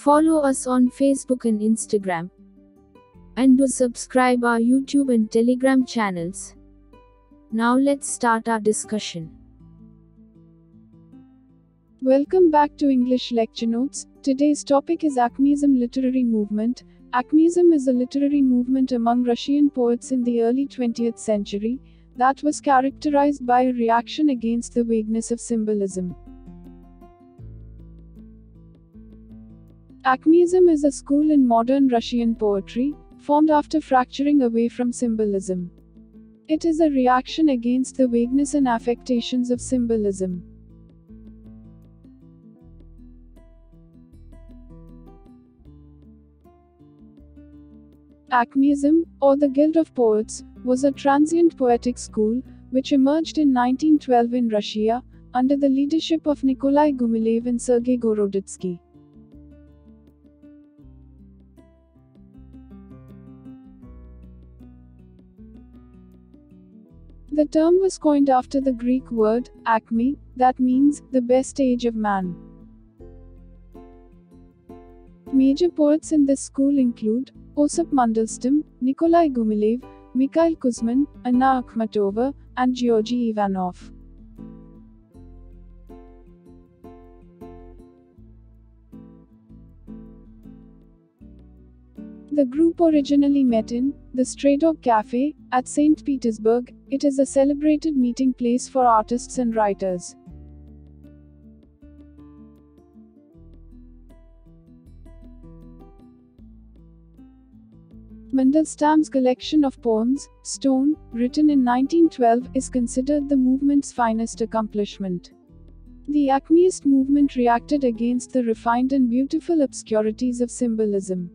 Follow us on Facebook and Instagram. And do subscribe our YouTube and Telegram channels. Now let's start our discussion. Welcome back to English Lecture Notes. Today's topic is Acmeism literary movement. Acmeism is a literary movement among Russian poets in the early 20th century that was characterized by a reaction against the vagueness of symbolism. Acmeism is a school in modern Russian poetry, formed after fracturing away from symbolism. It is a reaction against the vagueness and affectations of symbolism. Acmeism, or the Guild of Poets, was a transient poetic school which emerged in 1912 in Russia under the leadership of Nikolai Gumilev and Sergei Gorodetsky. The term was coined after the Greek word acme, that means the best age of man. Major poets in this school include Osip Mandelstam, Nikolai Gumilev, Mikhail Kuzmin, Anna Akhmatova, and Georgy Ivanov. The group originally met in the Stray Dog Cafe at St. Petersburg. It is a celebrated meeting place for artists and writers. Mandelstam's collection of poems, Stone, written in 1912, is considered the movement's finest accomplishment. The Acmeist movement reacted against the refined and beautiful obscurities of symbolism.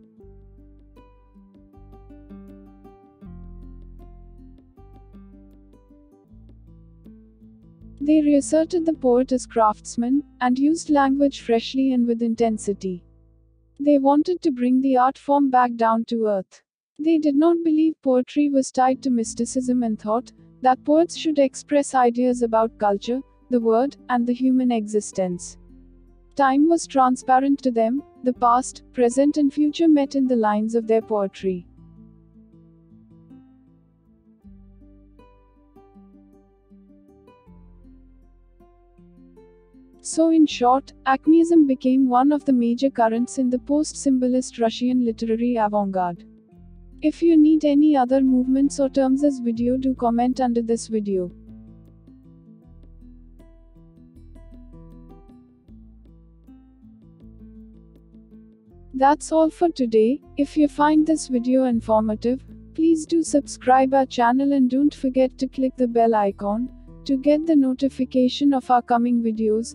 They reasserted the poet as craftsman, and used language freshly and with intensity. They wanted to bring the art form back down to earth. They did not believe poetry was tied to mysticism and thought that poets should express ideas about culture, the world, and the human existence. Time was transparent to them, the past, present, and future met in the lines of their poetry. So, in short, Acmeism became one of the major currents in the post symbolist Russian literary avant garde. If you need any other movements or terms as video do comment under this video. That's all for today. If you find this video informative, please do subscribe our channel and don't forget to click the bell icon to get the notification of our coming videos.